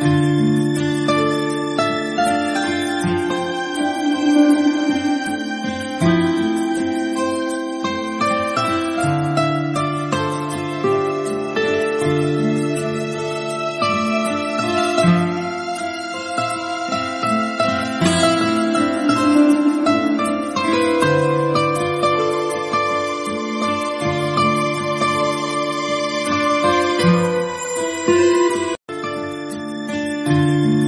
you. Amen.